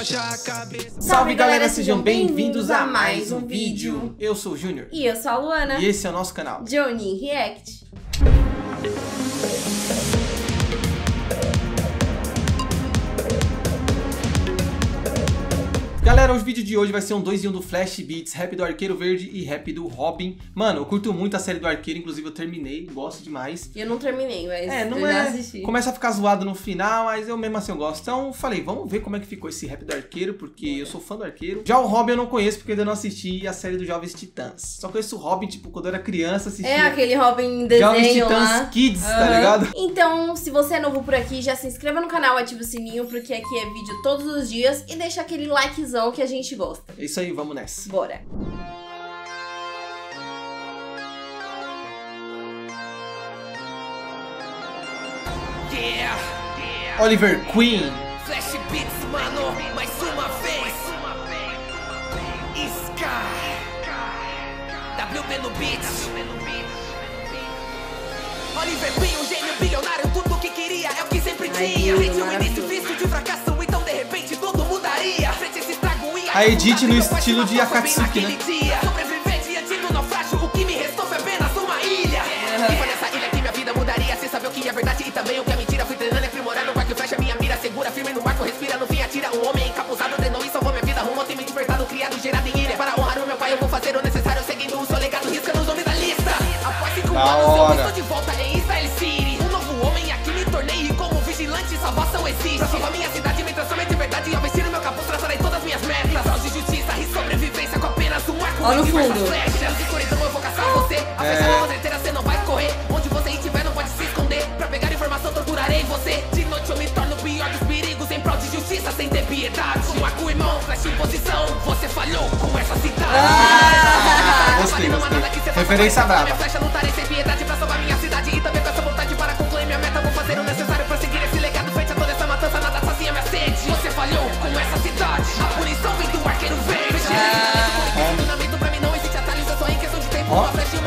a cabeça. Salve galera, sejam bem-vindos a mais um vídeo. Eu sou o Júnior E eu sou a Luana, e esse é o nosso canal. Johnny React. Galera, o vídeo de hoje vai ser um 2 em 1 do Flash Beats, rap do Arqueiro Verde e rap do Robin. Mano, eu curto muito a série do Arqueiro, inclusive eu terminei, gosto demais. Eu não terminei, mas É, não é. assisti. Começa a ficar zoado no final, mas eu mesmo assim eu gosto. Então falei, vamos ver como é que ficou esse rap do arqueiro, porque eu sou fã do arqueiro. Já o Robin eu não conheço, porque eu ainda não assisti a série dos Jovens Titãs. Só conheço o Robin, tipo, quando eu era criança, assistia. É aquele Robin Jovens desenho Titãs lá. Kids, tá Aham. ligado? Então, se você é novo por aqui, já se inscreva no canal, ativa o sininho, porque aqui é vídeo todos os dias e deixa aquele likezão que a gente gosta. É isso aí, vamos nessa. Bora. Yeah, Oliver Queen. Flash Beats, mano, mais uma vez. Sky, WB no beat. Oliver Queen, um gênio bilionário, tudo o que queria é o que sempre tinha. Desde o início visto de fracasso, A Edith no estilo de Akatsuki, matou bem naquele dia. Sobreviver diante do naufrágio, o que me restou foi apenas uma ilha. E foi nessa ilha que minha vida mudaria. Sem saber o que é verdade e também o que é mentira. Fui treinando e aprimorando, arco e flecha, minha mira segura, firme no barco, respira no fim, atira. Um homem encapuzado treinou e salvou minha vida. Rumo ao time despertado, criado, gerado em ilha. Para honrar o meu pai, eu vou fazer o necessário, seguindo o seu legado, riscando os nomes da lista. Após cinco Da anos, eu hora. estou de volta em Israel City. Um novo homem aqui me tornei e como vigilante, salvação existe. Pra salvar minha cidade, me transformei de verdade. E ao Ó no fundo. flechas. De escuridão eu vou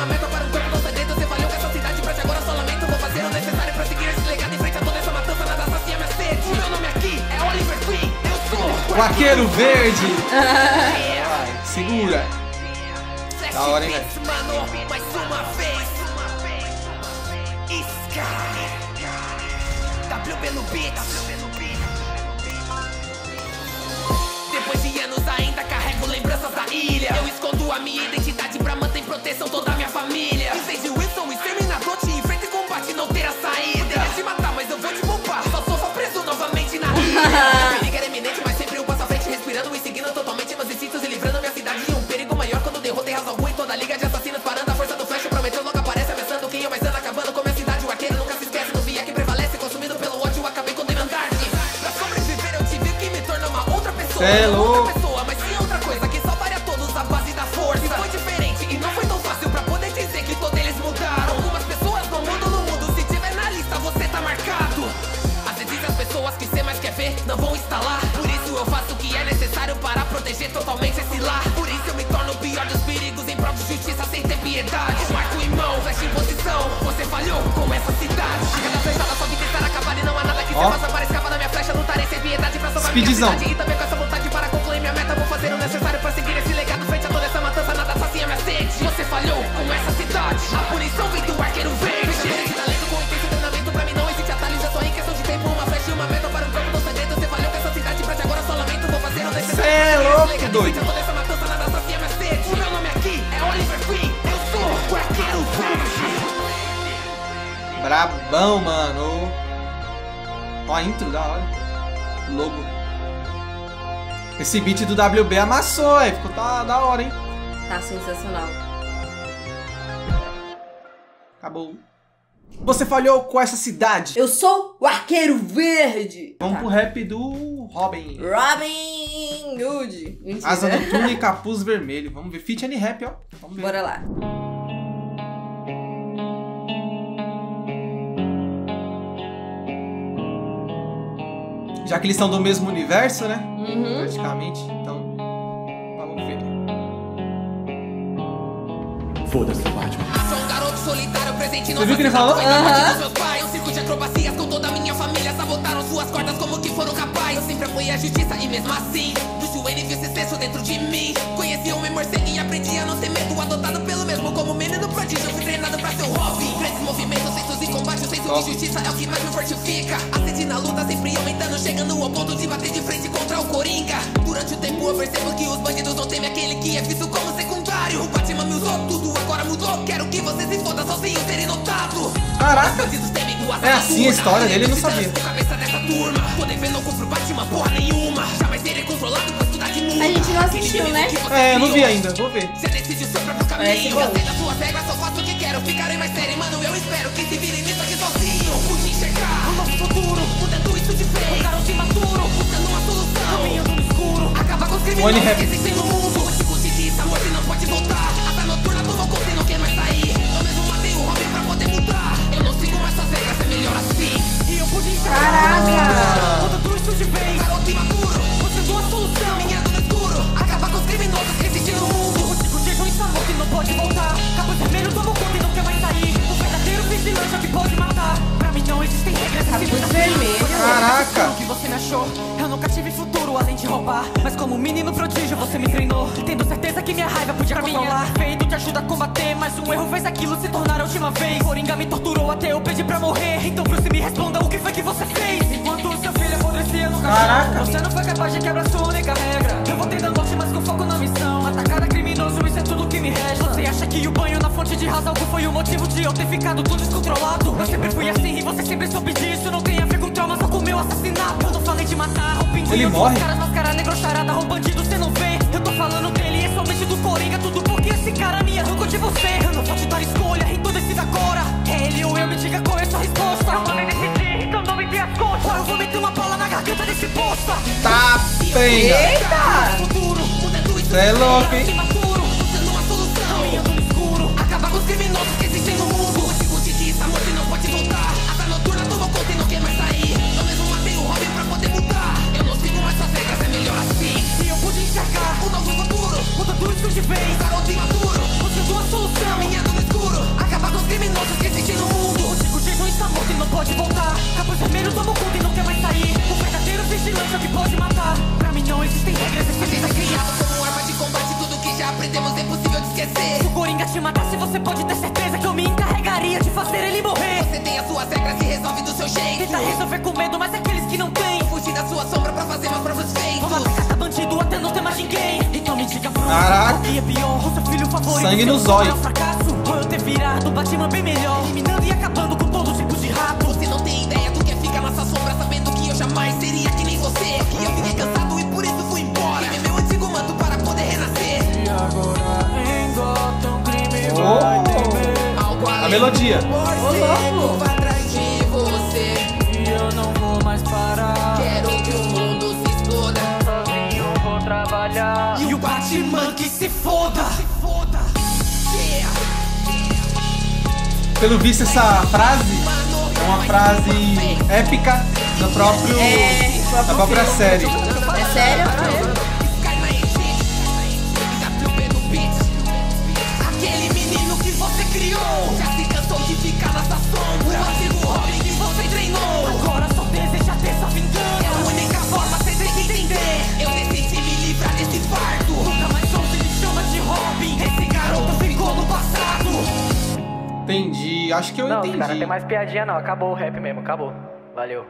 Meta para um corpo. Você com essa cidade, pra agora só lamento. Vou fazer o necessário pra seguir esse legado. Em frente a toda essa matança, nada sacia minha sede. O meu nome aqui é Oliver Queen. Eu sou O Arqueiro Verde. Vai, segura. Da hora, hein, Beats, mano, mais uma vez. Sky. WB no beat. Depois de anos ainda carrego lembranças da ilha. Eu escondo a minha identidade Cê é louco. pessoa, mas sim outra coisa que salvaria todos à base da força. E foi diferente e não foi tão fácil pra poder dizer que todos eles mudaram. Algumas pessoas no mundo, no mundo, se tiver na lista, você tá marcado. Às vezes as pessoas que cê mais quer ver não vão estar lá. Por isso eu faço o que é necessário para proteger totalmente esse lar. Por isso eu me torno o pior dos perigos em prol de justiça sem ter piedade. Um arco em mão, flecha em posição. Você falhou com essa cidade. A cada flechada só vi tentar acabar e não há nada que Ó. se faça para escapar da minha flecha. Lutarei sem piedade pra salvar Speedzão. minha cidade. E também com essa sede. O meu nome aqui é Oliver Queen. Eu sou o arqueiro verde. Brabão, mano. Ó a intro, da hora. Logo. Esse beat do WB amassou, aí. Ficou tá, da hora, hein? Tá sensacional. Acabou. Você falhou com essa cidade. Eu sou o Arqueiro Verde. Vamos Tá. pro rap do Robin. Robin Hood. Mentira. Asa noturna e capuz vermelho. Vamos ver. Feat and rap, ó. Vamos ver. Bora lá. Já que eles são do mesmo universo, né? Uhum. Praticamente. Então, vamos ver. Foda-se, Batman. Sou um garoto solitário presente no Você viu o que ele falou? Aham. meus pais. Um circo de acrobacias com toda a minha família. Sabotaram suas cordas como que foram capazes. Eu sempre apoiei a justiça e mesmo assim, do joelho vi esse senso dentro de mim. Conheci o meu morcego e aprendi a não ter medo. Adotado pelo mesmo como menino prodígio. Fui treinado pra ser um hobby. Grandes movimentos, sensos de combate. O senso de justiça é o que mais me fortifica. A sede na luta sempre aumentando. Chegando ao ponto de bater de frente contra o Coringa. Durante o tempo eu percebo que os bandidos não temem aquele que é visto como secundário. O Batman me usou, tudo agora mudou. Quero que você se foda sozinho, serem notado. Caraca! É assim a história dele, eu não sabia. A cabeça dessa turma. Tô devendo contra o Batman, porra nenhuma. Jamais serei controlado por estudar Caraca! Mudando isso de vez. Garoto imaturo, buscando uma solução. Caminhando no escuro, acabar com os criminosos que existem no mundo. O jejum está morto e não pode voltar. Capuz vermelho tomou conta e não quer mais sair. O verdadeiro vigilante é o que pode matar. Pra mim não existem regras. Capuz esse mundo é vermelho. Caraca! o que você me achou? Eu nunca tive futuro além de roubar. Mas como menino prodígio você me treinou. Tendo certeza que minha raiva podia controlar. Feito te ajuda a combater, mas um erro fez aquilo se tornar a última vez. Coringa me torturou até eu pedir pra morrer. Então Bruce me responda o que foi que você fez. Enquanto o seu filho apodrecia no Caraca. caixão. Você não foi capaz de quebrar sua única regra. Eu voltei da morte, mas com foco na missão. Atacada criminoso, isso é tudo que me resta. Você acha que o banho na fonte de algo foi o motivo de eu ter ficado tão descontrolado? Eu sempre fui assim e você sempre soube disso. Não tem a ver com trauma, só com meu assassinato. Eu não falei de matar, o pinguim. Ele os morre? caras, máscara negra, charada, o me diga qual é a sua resposta. Eu mandei decidir, então não me dê as costas. Ou eu vou meter uma bala na garganta desse posta. Tá, penga! Eita! Cê é louco, hein? Todo tipo de rato. Você não tem ideia do que é ficar nessa sombra, sabendo que eu jamais seria que nem você. Que eu fiquei cansado e por isso fui embora. Queimei meu antigo manto para poder renascer. E agora em Gotham, crime Oh! Algo A melodia. Morcego vai se foda. Se foda. Yeah. Pelo visto, essa frase é uma frase épica do próprio, É. da própria série. É sério? Entendi, acho que eu Não, entendi. cara, tem mais piadinha não. Acabou o rap mesmo, acabou. Valeu.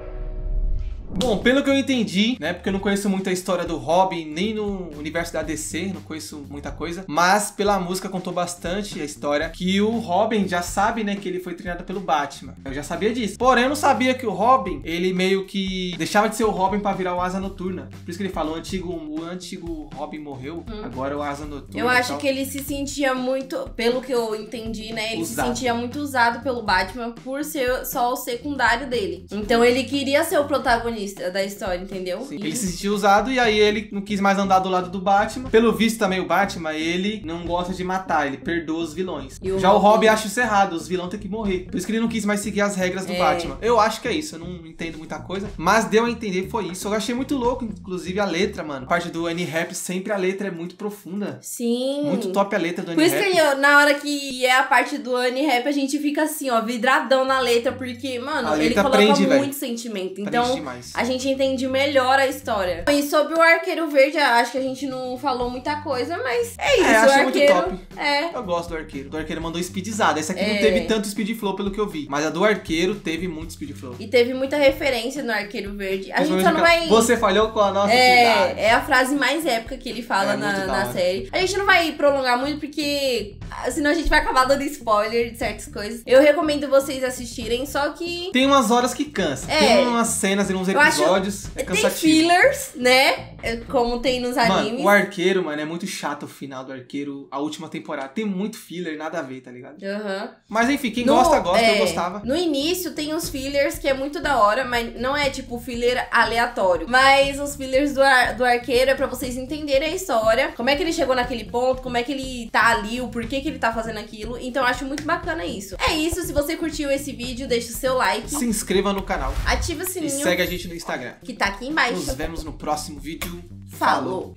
Bom, pelo que eu entendi, né? Porque eu não conheço muito a história do Robin, nem no universo da DC, não conheço muita coisa. Mas pela música contou bastante a história que o Robin já sabe, né, que ele foi treinado pelo Batman. Eu já sabia disso. Porém, eu não sabia que o Robin, ele meio que deixava de ser o Robin pra virar o Asa Noturna. Por isso que ele falou, o antigo, o antigo Robin morreu, agora é o Asa Noturna. Eu acho que ele se sentia muito, pelo que eu entendi, né? Ele Usado. se sentia muito usado pelo Batman por ser só o secundário dele. Então ele queria ser o protagonista. Protagonista da história, entendeu? Sim, Ele se sentiu usado e aí ele não quis mais andar do lado do Batman. Pelo visto também o Batman, ele não gosta de matar, ele perdoa os vilões. E o Já o Robin- Robin acha isso errado, os vilões têm que morrer. Por isso que ele não quis mais seguir as regras do É. Batman. Eu acho que é isso, eu não entendo muita coisa, mas deu a entender foi isso. Eu achei muito louco, inclusive a letra, mano. A parte do Annie Rap, sempre a letra é muito profunda. Sim. Muito top a letra do Por Annie isso que Rap. eu- na hora que é a parte do Annie Rap, a gente fica assim, ó, vidradão na letra, porque, mano, A ele letra coloca prende, muito sentimento. Prende Então, demais. a gente entende melhor a história. E sobre o Arqueiro Verde, acho que a gente não falou muita coisa, mas é isso. É, o achei muito Arqueiro. top. É. Eu gosto do arqueiro. Do arqueiro mandou speedzada. Essa aqui É. não teve tanto speed flow pelo que eu vi. Mas a do arqueiro teve muito speed flow. E teve muita referência no Arqueiro Verde. A gente só não vai. Você falhou com a nossa cidade. É, é a frase mais épica que ele fala É, na, na série. A gente não vai prolongar muito porque ah, senão a gente vai acabar dando spoiler de certas coisas. Eu recomendo vocês assistirem, só que Tem umas horas que cansa. É. Tem umas cenas e uns Eu acho- episódios. É tem cansativo. fillers, né? É, Como tem nos Mano, animes. o arqueiro, mano, é muito chato o final do arqueiro, a última temporada. Tem muito filler, nada a ver, tá ligado? Aham. Mas enfim, quem No- gosta, gosta, é, eu gostava. No início tem uns fillers que é muito da hora, mas não é tipo filler aleatório. Mas os fillers do, ar- do arqueiro é pra vocês entenderem a história, como é que ele chegou naquele ponto, como é que ele tá ali, o porquê que ele tá fazendo aquilo. Então eu acho muito bacana isso. É isso, se você curtiu esse vídeo, deixa o seu like, Se inscreva no canal ativa o e sininho segue a gente gente no Instagram. Que tá aqui embaixo. Nos vemos no próximo vídeo. Falou!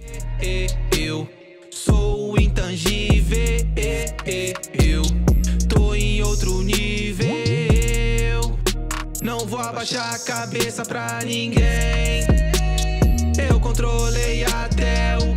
Eu sou intangível. Eu tô em outro nível. Não vou abaixar a cabeça pra ninguém. Eu controlei até o